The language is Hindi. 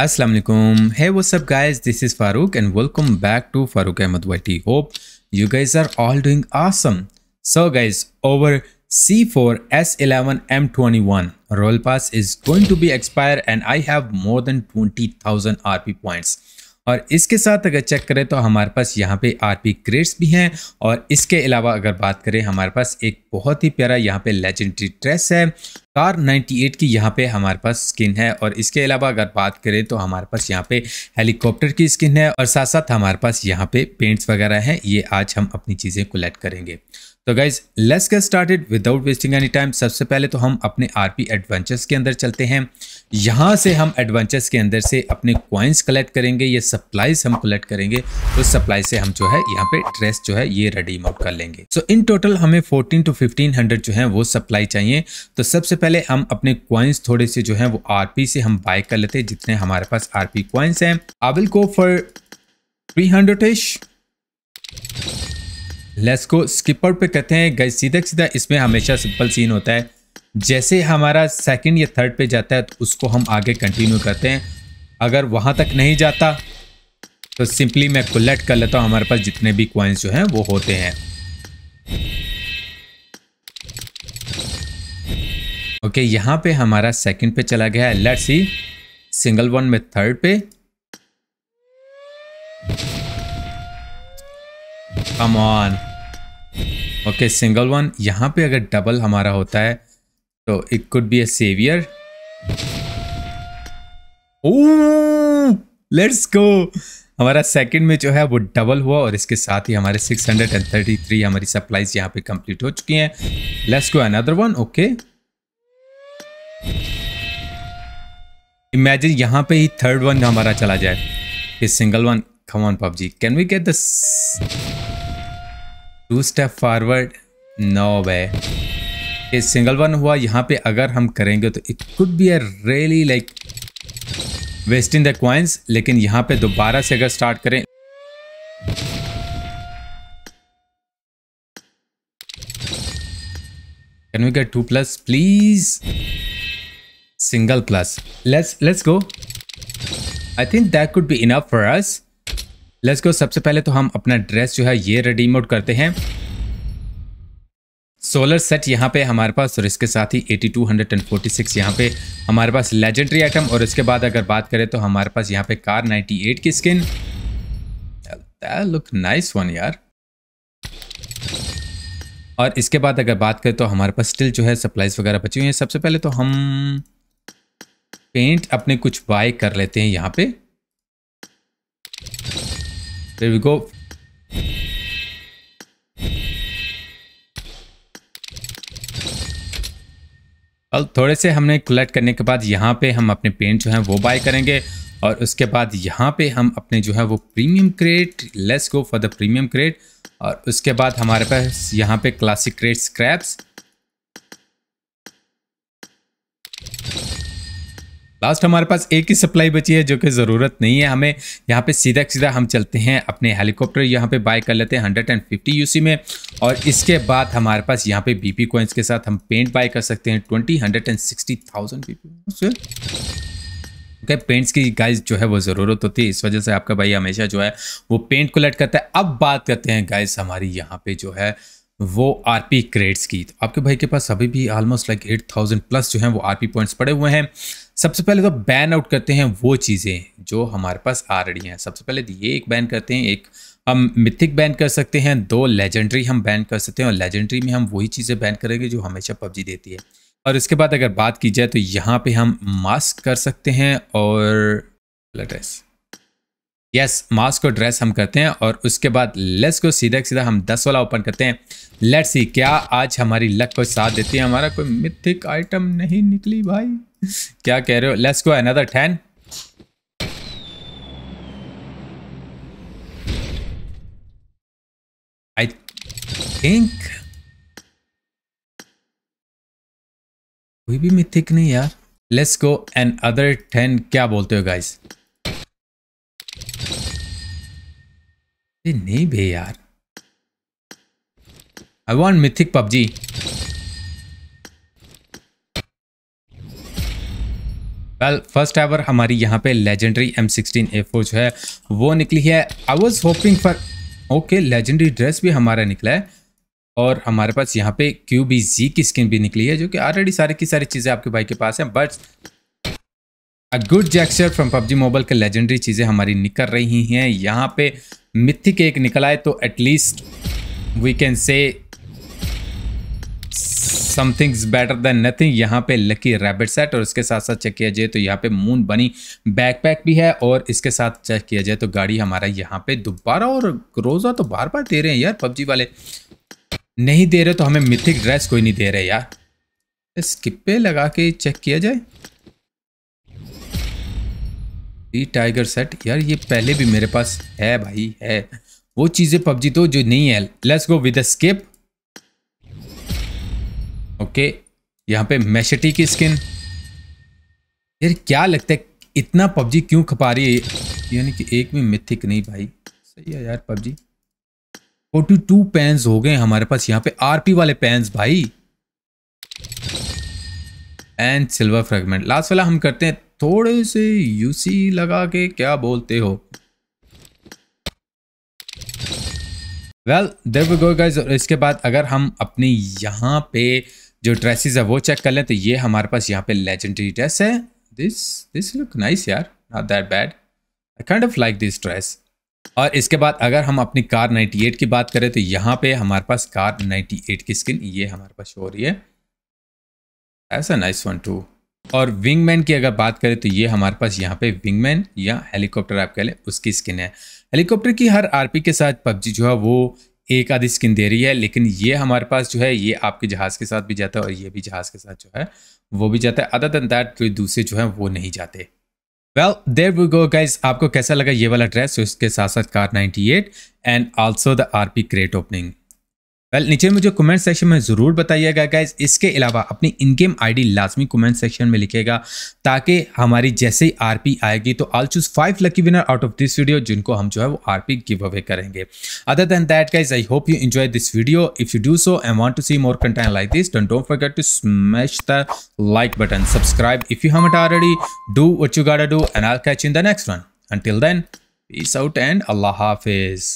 Assalamu alaikum. Hey, what's up, guys? This is Farouk, and welcome back to Farouk Ahmed YT. Hope you guys are all doing awesome. So, guys, over C4 S11 M21 Royal Pass is going to be expired, and I have more than 20,000 RP points. और इसके साथ अगर चेक करें तो हमारे पास यहाँ पे आरपी क्रेड्स भी हैं और इसके अलावा अगर बात करें हमारे पास एक बहुत ही प्यारा यहाँ पे लेजेंडरी ड्रेस है। कार 98 की यहाँ पे हमारे पास स्किन है और इसके अलावा अगर बात करें तो हमारे पास यहाँ पे हेलीकॉप्टर की स्किन है और साथ साथ हमारे पास यहाँ पे पेंट्स वगैरह हैं। ये आज हम अपनी चीज़ें कलेक्ट करेंगे। तो guys let's get started without wasting any time सबसे पहले तो हम अपने आरपी एडवेंचर्स के अंदर चलते हैं। यहाँ से हम एडवेंचर्स के अंदर से अपने कॉइन्स कलेक्ट करेंगे, ये सप्लाईज हम कलेक्ट करेंगे। तो सप्लाई से हम जो है, यहाँ पे ड्रेस जो है, ये रेडीम आउट कर लेंगे। सो इन टोटल हमें 14 टू 1500 जो है, वो सप्लाई चाहिए। तो सबसे पहले हम अपने कॉइन्स थोड़े से जो है, वो आरपी से हम बाय कर लेते हैं, जितने हमारे पास आरपी कॉइन्स हैं। I will go for three hundred let's को स्किपर पे कहते हैं गई सीधा सीधा इसमें हमेशा सिंपल सीन होता है। जैसे हमारा सेकंड या थर्ड पे जाता है तो उसको हम आगे कंटिन्यू करते हैं। अगर वहाँ तक नहीं जाता तो सिंपली मैं कलेक्ट कर लेता हूँ हमारे पास जितने भी क्वाइंस जो हैं वो होते हैं। ओके okay, यहाँ पे हमारा सेकंड पे चला गया है। लेट्स सी सिंगल वन में थर्ड पे। Come on okay single one यहाँ पे अगर डबल हमारा होता है तो it could be a saviour let's go हमारा सेकंड में जो है, वो डबल हुआ और इसके साथ ही हमारे 633 हमारी सप्लाईज यहाँ पे कंप्लीट हो चुकी हैं. Let's go another one okay imagine यहाँ पे ही थर्ड वन हमारा चला जाए. Single one come on PUBG can we get this to step forward no way ये सिंगल वन हुआ, यहाँ पे अगर हम करेंगे तो it could be a really like wasting the coins लेकिन यहाँ पे दोबारा से अगर स्टार्ट करें। Can we get two plus please single plus let's let's go I think that could be enough for us let's go सबसे पहले तो हम अपना ड्रेस जो है ये रेडीम आउट करते हैं। सोलर सेट यहाँ पे हमारे पास और इसके साथ ही 8246 यहाँ पे हमारे पास लेजेंडरी आइटम और इसके बाद अगर बात करें तो हमारे पास यहाँ पे कार 98 की स्किन लुक नाइस वन यार। और इसके बाद अगर बात करें तो हमारे पास स्टिल जो है सप्लाईज वगैरह बची हुई हैं। सबसे पहले तो हम पेंट अपने कुछ बाय कर लेते हैं यहाँ पे। There we go. और थोड़े से हमने कलेक्ट करने के बाद यहाँ पे हम अपने पेंट जो है वो बाय करेंगे और उसके बाद यहाँ पे हम अपने जो है वो premium crate let's go for the premium crate और उसके बाद हमारे पास यहाँ पे क्लासिक क्रेट स्क्रैप्स लास्ट हमारे पास एक ही सप्लाई बची है जो कि ज़रूरत नहीं है हमें। यहाँ पे सीधा सीधा हम चलते हैं अपने हेलीकॉप्टर यहाँ पे बाय कर लेते हैं हंड्रेड एंड फिफ्टी यूसी में। और इसके बाद हमारे पास यहाँ पे बीपी कॉइन्स के साथ हम पेंट बाय कर सकते हैं twenty hundred and sixty thousand BP okay points की गाइस जो है वो ज़रूरत होती है। इस वजह से आपका भाई हमेशा जो है वो पेंट कलेक्ट करता है। अब बात करते हैं गाइस हमारी यहाँ पे जो है वो आरपी क्रेड्स की। तो आपके भाई के पास अभी भी almost like eight thousand plus जो है वो आरपी पॉइंट्स पड़े हुए हैं। सबसे पहले तो बैन आउट करते हैं वो चीज़ें जो हमारे पास आ रही हैं। सबसे पहले तो ये एक बैन करते हैं, एक हम मिथिक बैन कर सकते हैं, दो लेजेंडरी हम बैन कर सकते हैं और लेजेंडरी में हम वही चीज़ें बैन करेंगे जो हमेशा पबजी देती है। और इसके बाद अगर बात की जाए तो यहाँ पे हम मास्क कर सकते हैं और ड्रेस यस मास्क को ड्रेस हम करते हैं और उसके बाद लेस को सीधा सीधा हम दस वाला ओपन करते हैं। लेट्स सी क्या आज हमारी लक को साथ देती है? हमारा कोई मिथिक आइटम नहीं निकली भाई। क्या कह रहे हो? Let's go another ten I think कोई भी मिथिक नहीं यार। Let's go another ten क्या बोलते हो गाइस नहीं भे यार। I want mythic PUBG. Well first ever हमारी यहाँ पे legendary M sixteen A four जो है, वो निकली है। I was hoping for okay legendary dress भी हमारा निकला है। और हमारे पास यहाँ पे क्यू बी जी की स्किन भी निकली है, जो कि ऑलरेडी सारी की सारी चीज़ें आपके भाई के पास हैं। बट अ गुड जैक्सर फ्रॉम पबजी मोबाइल के लेजेंडरी चीज़ें हमारी निकल रही हैं। यहाँ पे मिथिक एक निकला है तो at least we can say somethings better than nothing यहाँ पे लकी रैबिट सेट और इसके साथ साथ चेक किया जाए तो यहाँ पे मून बनी बैकपैक भी है और इसके साथ चेक किया जाए तो गाड़ी हमारा यहाँ पे दोबारा और रोज़ा तो बार बार दे रहे हैं यार पबजी वाले। नहीं दे रहे तो हमें मिथिक ड्रेस कोई नहीं दे रहे यार। स्किप लगा के चेक किया जाए। टाइगर सेट यार ये पहले भी मेरे पास है भाई, है। वो चीज़ें पबजी तो जो नहीं है। Let's go with skip okay यहाँ पे मैशटी की स्किन यार क्या लगता है इतना पबजी क्यों खपा रही है? यानी कि एक भी मिथिक नहीं भाई। सही है यार पबजी। फोर्टी टू पेन्स हो गए हमारे पास। यहाँ पे आरपी वाले पैंस भाई। एंड सिल्वर फ्रेगमेंट लास्ट वाला हम करते हैं थोड़े से यूसी लगा के क्या बोलते हो? Well there we go guys और इसके बाद अगर हम अपने यहाँ पे जो ड्रेसेस है, वो चेक कर लें तो ये हमारे पास यहाँ पे लेजेंडरी ड्रेस है। दिस दिस लुक नाइस यार. Not that bad I kind of like this dress और इसके बाद अगर हम अपनी कार 98 की बात करें तो यहाँ पे हमारे पास कार 98 की स्किन ये हमारे पास हो रही है। ऐसा नाइस वन टू और विंगमैन की अगर बात करें तो ये हमारे पास यहाँ पे विंगमैन या हेलीकॉप्टर आप कह लें उसकी स्किन है। हेलीकॉप्टर की हर आरपी के साथ पबजी जो है वो एक आधी स्किन दे रही है, लेकिन ये हमारे पास जो है, ये आपके जहाज़ के साथ भी जाता है और ये भी जहाज़ के साथ जो है, वो भी जाता है। अदर देन दैट दूसरे जो है वो नहीं जाते। Well there we go guys आपको कैसा लगा ये वाला ड्रेस इसके साथ साथ car 98 and also the RP crate opening well नीचे मुझे कमेंट सेक्शन में ज़रूर बताइएगा गाइज़ इसके अलावा अपनी इन गेम आई लाजमी कमेंट सेक्शन में लिखेगा, ताकि हमारी जैसे ही आरपी आएगी तो I'll choose five lucky winner out of this video जिनको हम जो है वो आरपी गिव अवे करेंगे. Other than that guys I hope you enjoy this video if you do so I want to see more content like this don't don't forget to smash the like button subscribe if you haven't already. Do what you gotta do, and I'll catch you in the next one. Until then, peace out and Allah Hafiz.